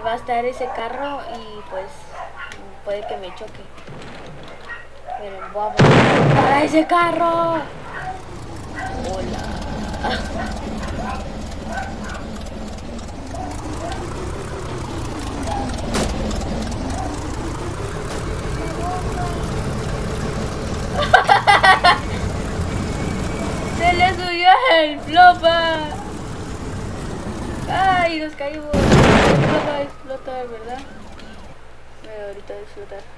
va a estar ese carro y pues puede que me choque. Pero voy a para ese carro. Hola. ¡Se le subió el flopa! ¡Ay, nos caímos! explota, explota, ¿verdad? Bueno, ahorita explotar.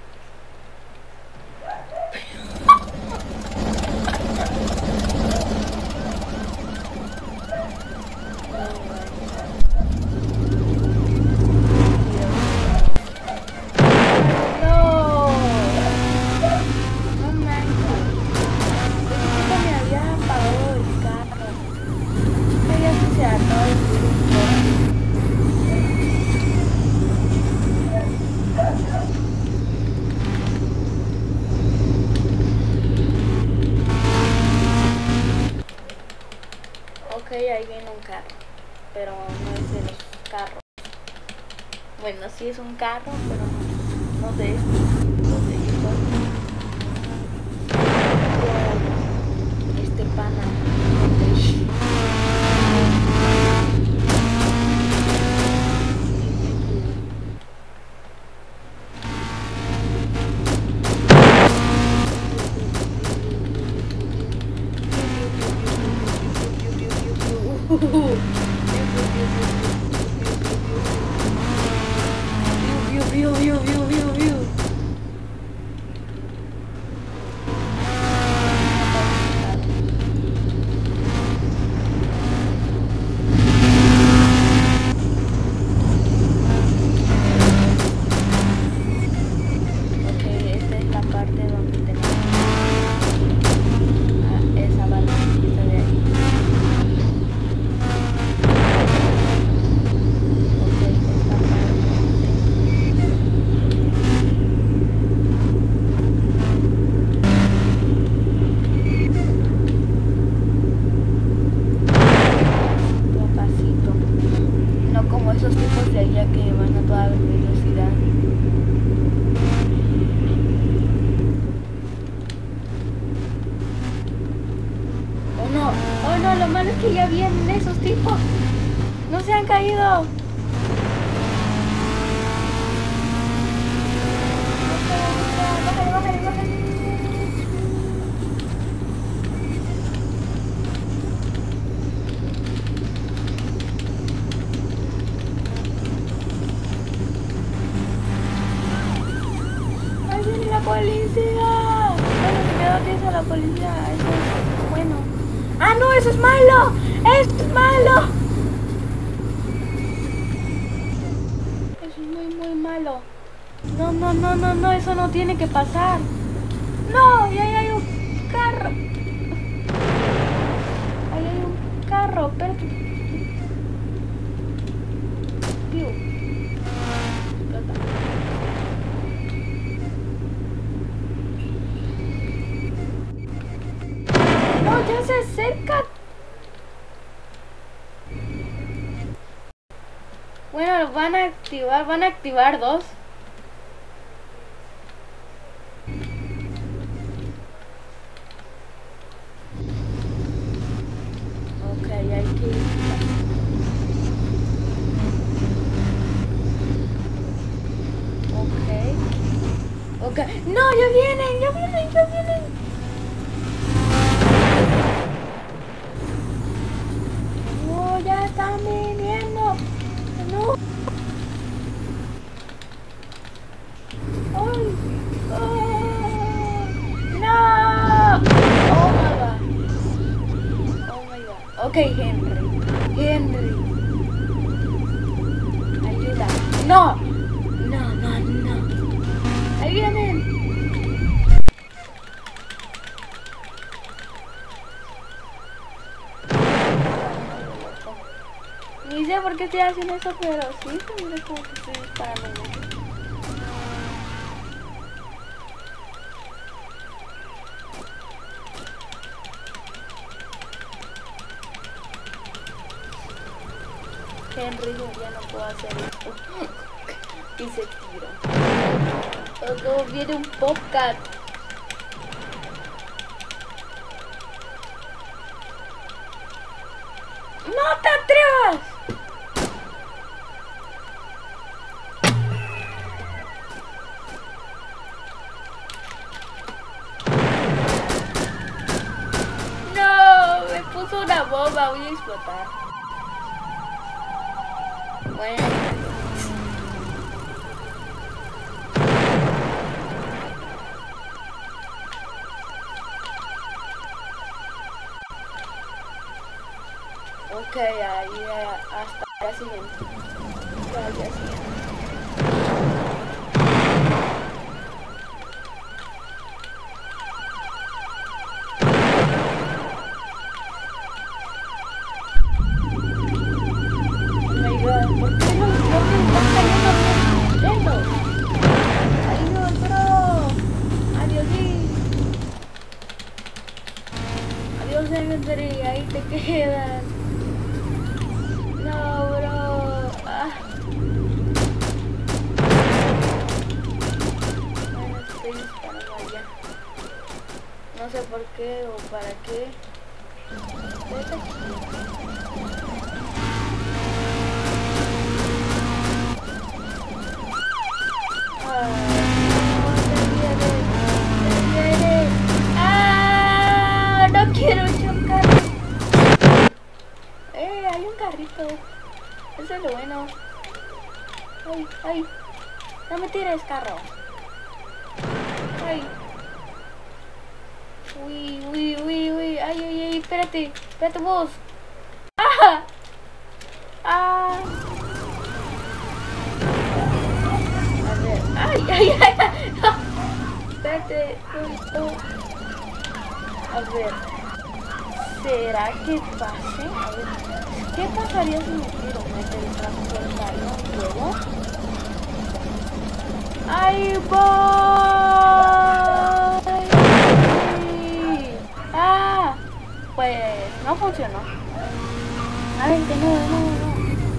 es un carro, pues, you, you, you. tiene que pasar. No, y ahí hay un carro. Ahí hay un carro, pero... No, ya se acerca. Bueno, van a activar, van a activar dos. que ahí hay que ir. Ok. Ok. No, ya vienen, ya vienen, ya vienen. tiene eso pedacito, mira como que estoy disparando. Henry ya no puedo hacer esto. y se tira. Luego viene un podcast. Bomba, voy a explotar. Bueno. Ok, ahí eh, hasta la siguiente. Hasta la siguiente. Oh my god, ¿por qué los bloques están cayendo por Adiós, bro. Adiós, sí. Adiós, Elementary, ahí te quedas. No, bro. Ah. Bueno, estoy disparando allá. No sé por qué o para qué. Vete aquí. ¡Ah! No quiero chocar. Eh, hay un carrito. Eso es lo bueno. Ay, ay. No me tires, carro. Ay. Uy, uy, uy, uy. Ay, ay, ay. Espérate. Espérate vos. ¡Ah! ¡Ah! A ver. ¡Ay, ay, ay! ay. Espérate. Uy, uy. A ver. ¿Será que pase? A ver. ¿Qué pasaría si me tiro? ¿Me teletransportaría un juego? ¡Ahí voy! ¡Ah! Pues no funcionó. A ver, de nuevo, de nuevo, de nuevo.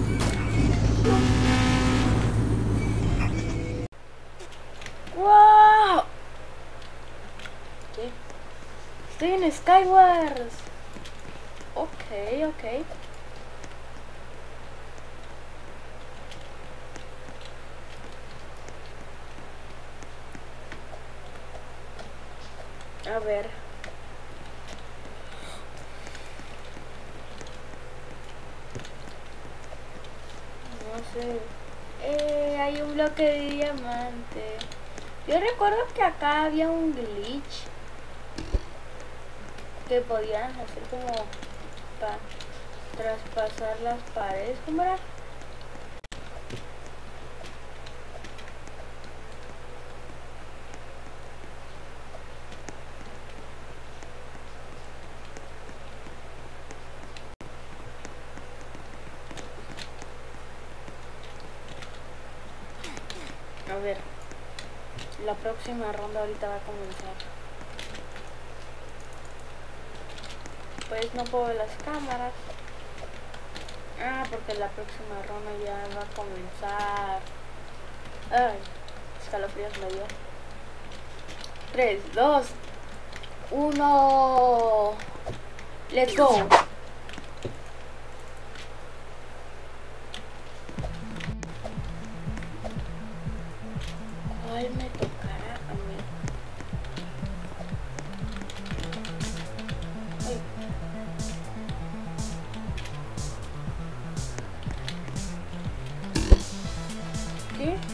¡Wow! ¿Qué? Estoy en Skywars. Ok, ok. A ver. No sé. Eh, hay un bloque de diamante. Yo recuerdo que acá había un glitch que podían hacer como para traspasar las paredes. ¿Cómo? A ver, la próxima ronda ahorita va a comenzar. Pues no puedo ver las cámaras. Ah, porque la próxima ronda ya va a comenzar. Ay, escalofríos me dio. 3, 2, 1. Let's go. ¿Qué?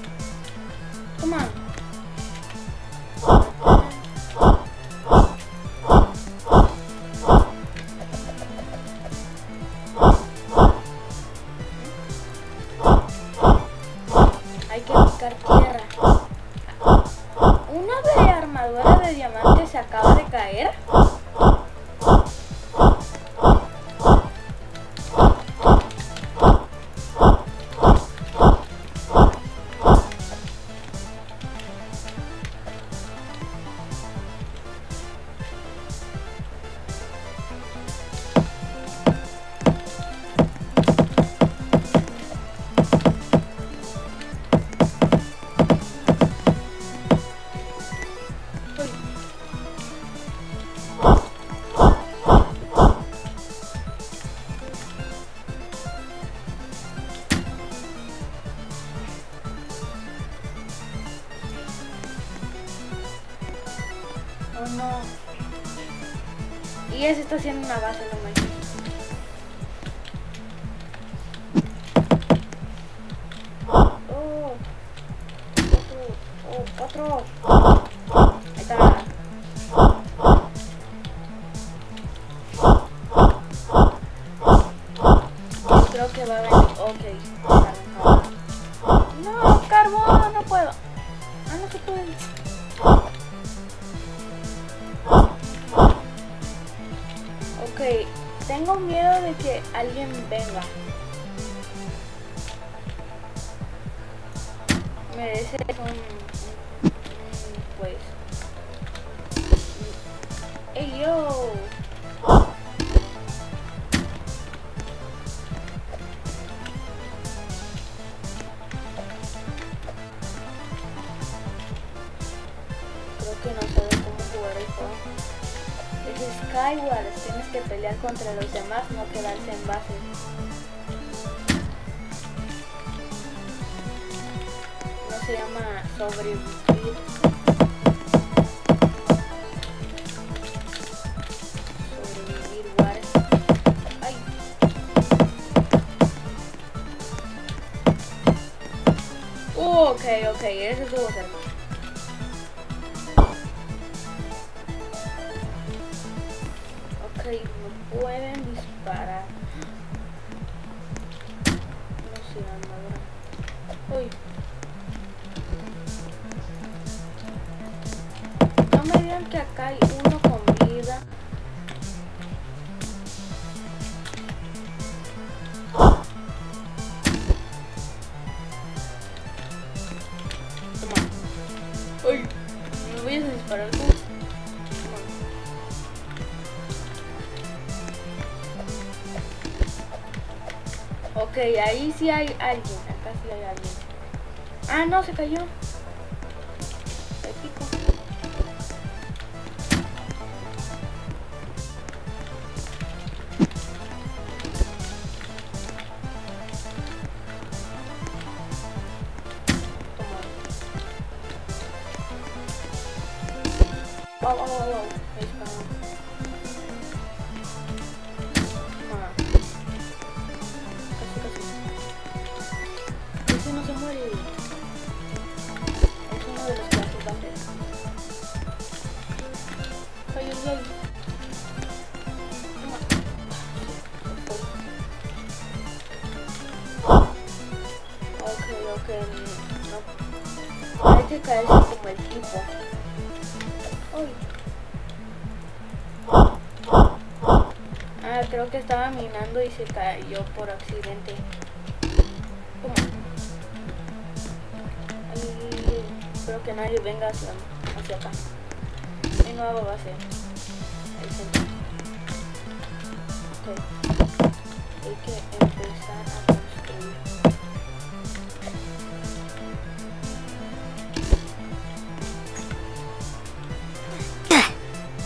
Y ese está haciendo una base, no manches. Skyward, tienes que pelear contra los demás, no quedarse en base. No se llama sobrevivir. Sobrevivir, war. Ay. Ok, ok, eso estuvo cerca. Pueden disparar. Ok, ahí sí hay alguien. Acá sí hay alguien. Ah, no, se cayó. Espero que nadie venga hacia, hacia acá. Mi nueva base. El centro. Ok. Hay que empezar a construir.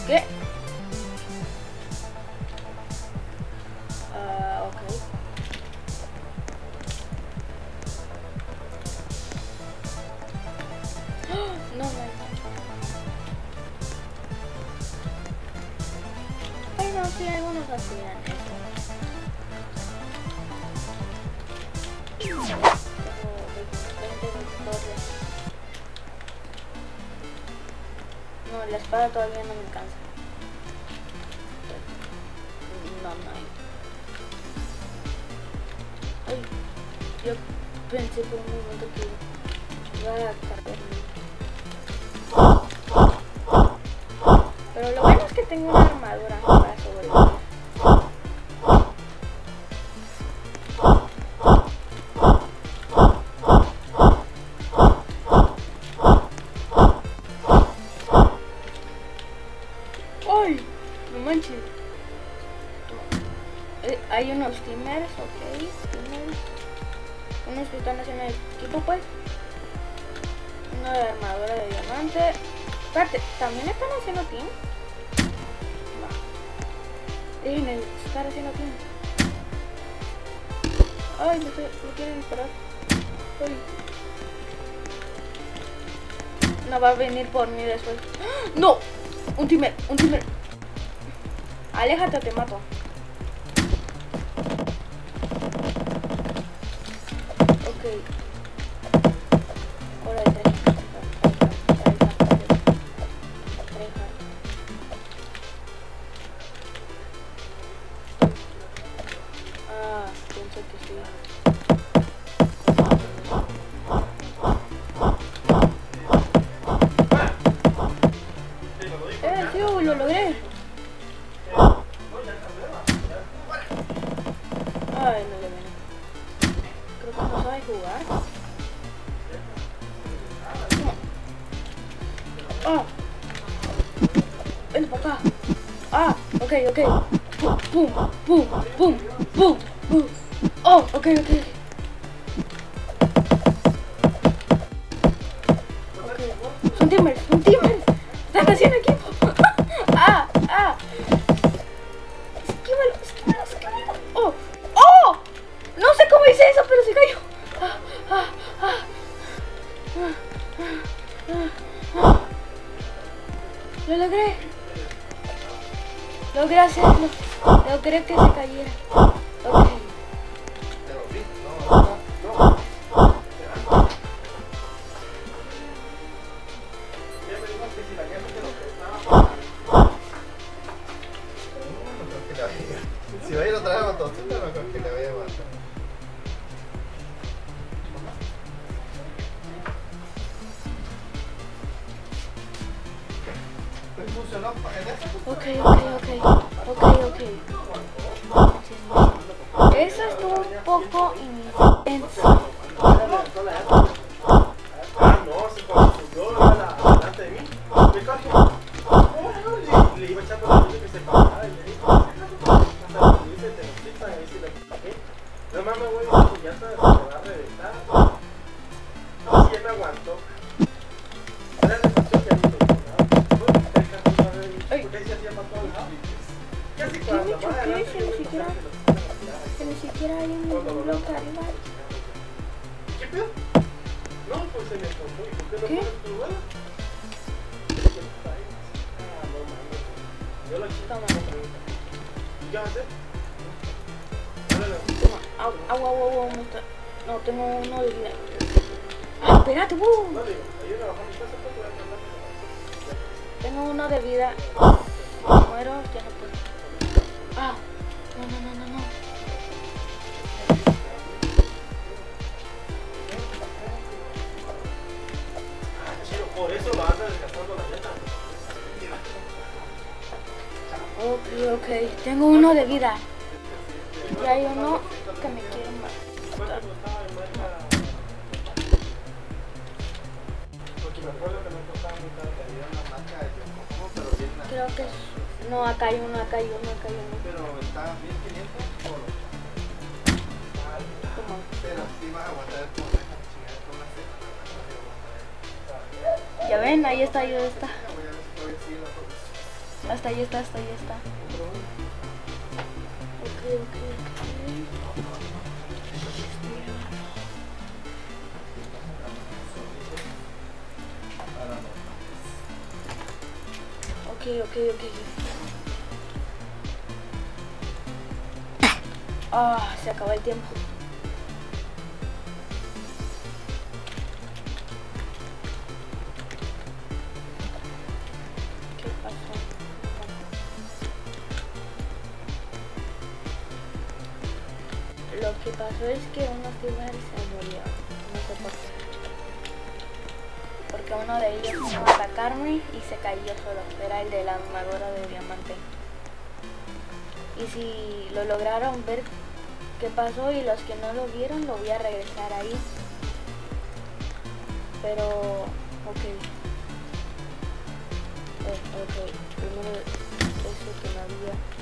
¿Qué? Tengo una armadura para sobrevivir. ¡Ay! No manches. Eh, hay unos timers, ok. Unos que están haciendo equipo, pues. Una armadura de diamante. Espérate, ¿también están haciendo team? Me, quieren disparar. Ay. No va a venir por mí después. ¡Ah! ¡No! Un timer, un timer. Aléjate te mato. Ok. Ah, pienso que sí. Pedo? No, pues se me cortó. ¿Y por qué no ¿Qué? pones tu rueda? Ah, no mames. Yo la agua, agua, agua, no tengo uno de vida. Ah, espérate, uh. dale, ayúdame a bajar mi casa, pues voy a tratar de- Tengo uno de vida. Muero, ya no puedo. Ah, Ok, ok. Tengo uno de vida. Y hay uno que me quiere matar. Creo que es... No, acá hay uno, acá hay uno, acá hay uno. Pero está 1500 por Toma. Pero sí vas a aguantar con Ya ven, ahí está, ahí está. Hasta ahí está, hasta ahí está. Ok, ok, ok. Ok, ok, ok. Ah, se acabó el tiempo. Pasó es que uno timer se murió. No sé por qué. Porque uno de ellos vino a atacarme y se cayó solo. Era el de la armadura de diamante. Y si lo lograron ver qué pasó y los que no lo vieron, lo voy a regresar ahí. Pero, ok. Eh, ok, primero eso que no había.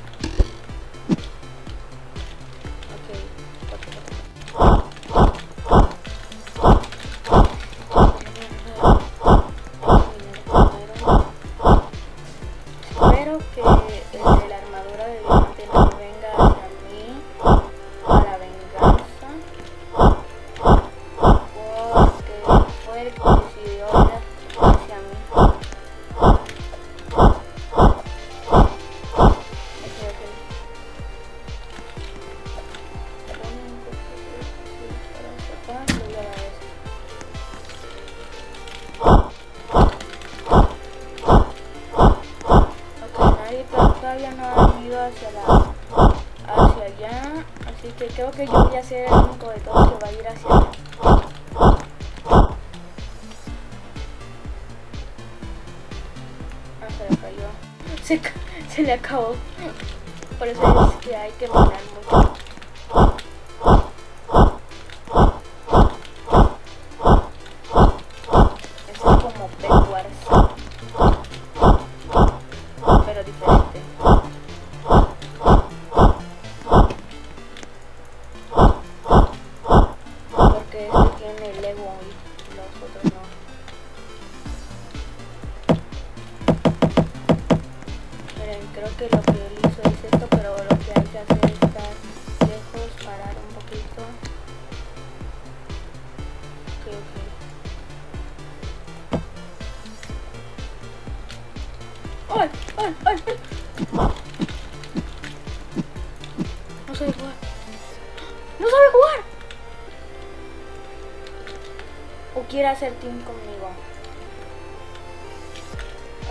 Hacer team conmigo?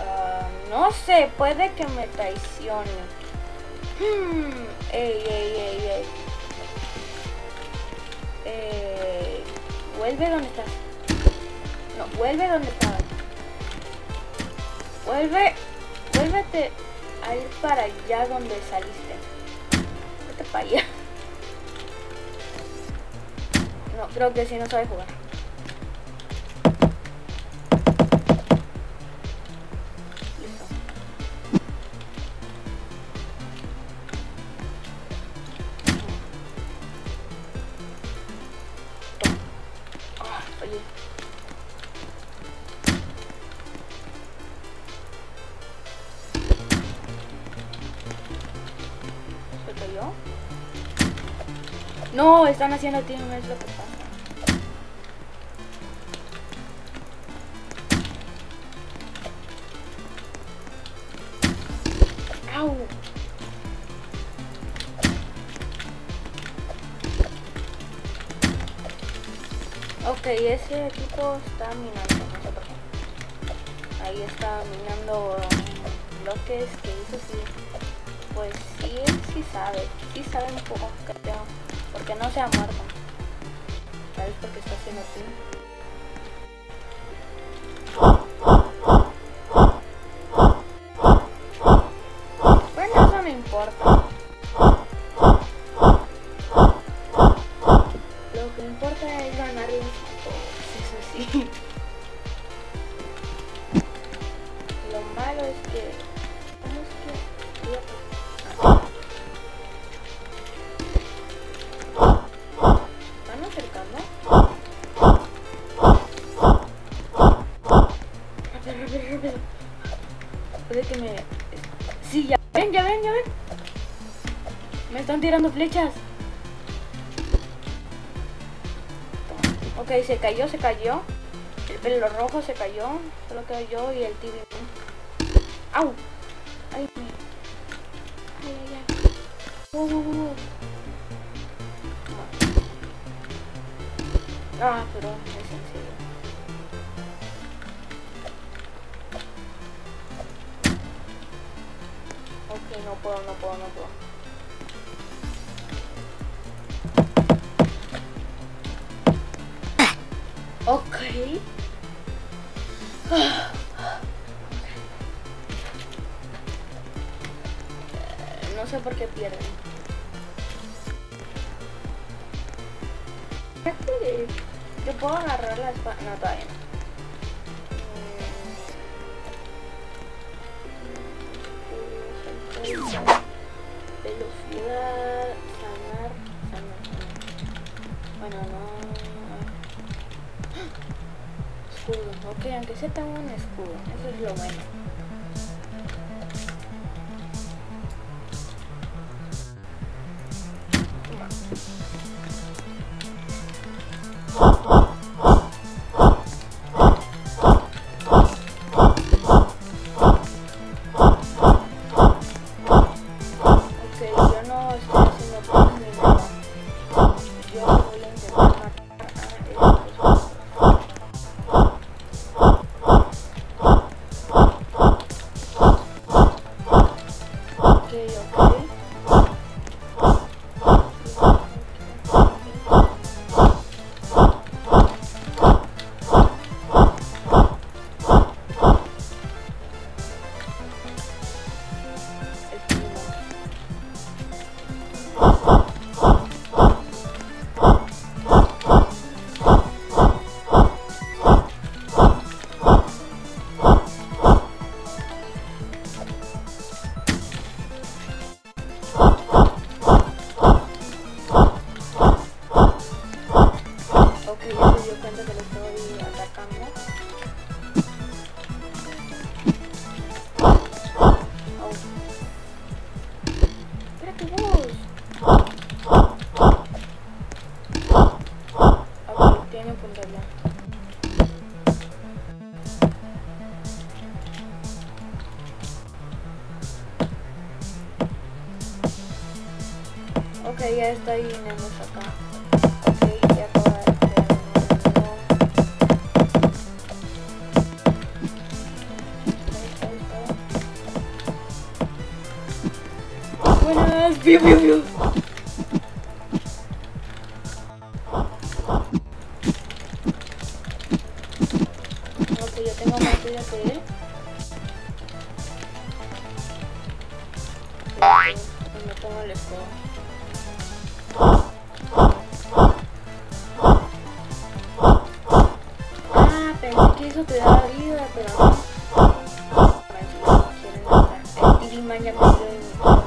Ah, no sé, puede que me traicione. Hmm, ey, ey, ey, ey. Eh, vuelve donde estás. No, vuelve donde estabas. Vuelve, vuélvete a ir para allá donde saliste. Vete para allá. No, creo que sí no sabe jugar. Están haciendo team, es lo que pasa. Ok, ese equipo está minando, no. Ahí está minando bloques que hizo sí. Pues sí, sí sabe. Sí sabe un poco, creo. Porque no se ha muerto. ¿Sabes por qué está haciendo team? Se cayó, se cayó. El pelo rojo se cayó. Solo quedó yo y el TV. ¡Au! ¡Ay, ay, ay! ay. Wow, wow. Toma. Ah, pero es en serio. Ok, no puedo, no puedo, no puedo. Ok. Eh, No sé por qué pierden. Yo puedo agarrar la espada. No, todavía no. Mm. Velocidad, Ok, aunque sea tengo un escudo, eso es lo bueno. Very. 我。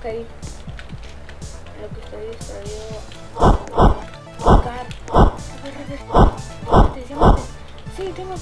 Ok. Lo que estoy distraído. Buscar. Sí, tengo.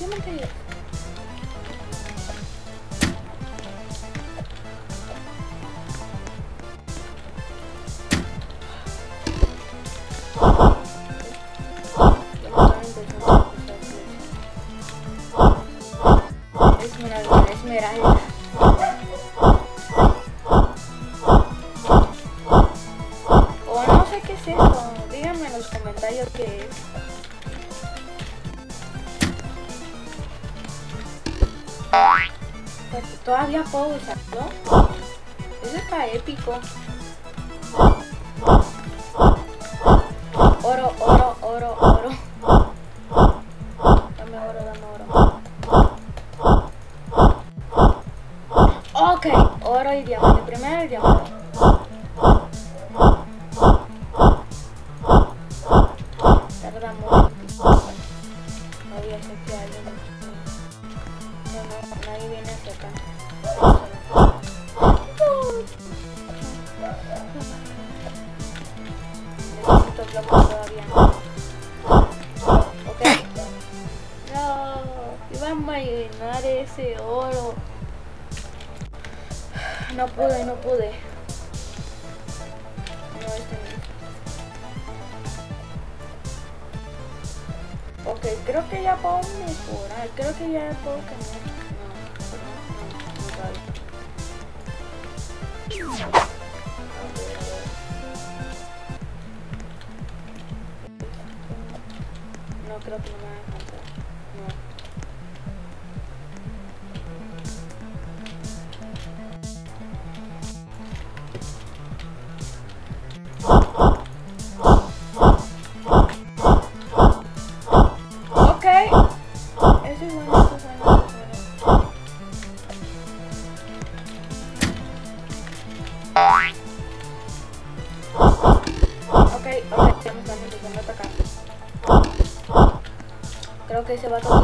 Que vato quiere venganza.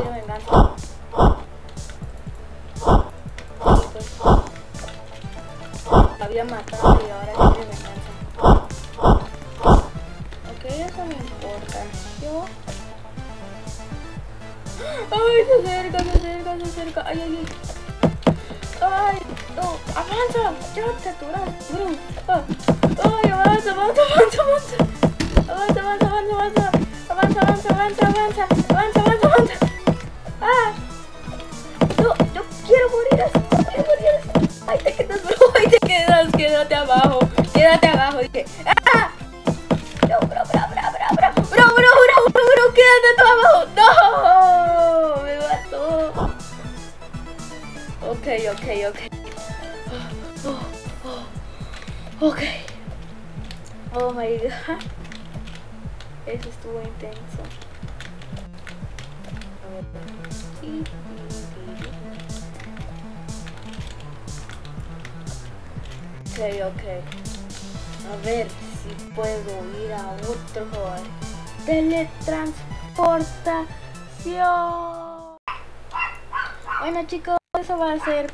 Ok, ok, ok. Oh, oh, ok. Oh my god. Eso estuvo intenso. Ok, ok. A ver si puedo ir a otro teletransportación. Bueno chicos, eso va a ser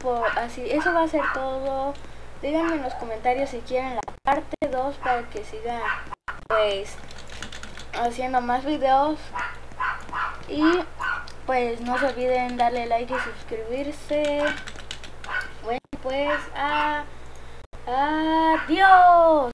por así, eso va a ser todo. Díganme en los comentarios si quieren la parte 2 para que siga pues haciendo más videos. Y pues no se olviden darle like y suscribirse. Bueno pues a adiós.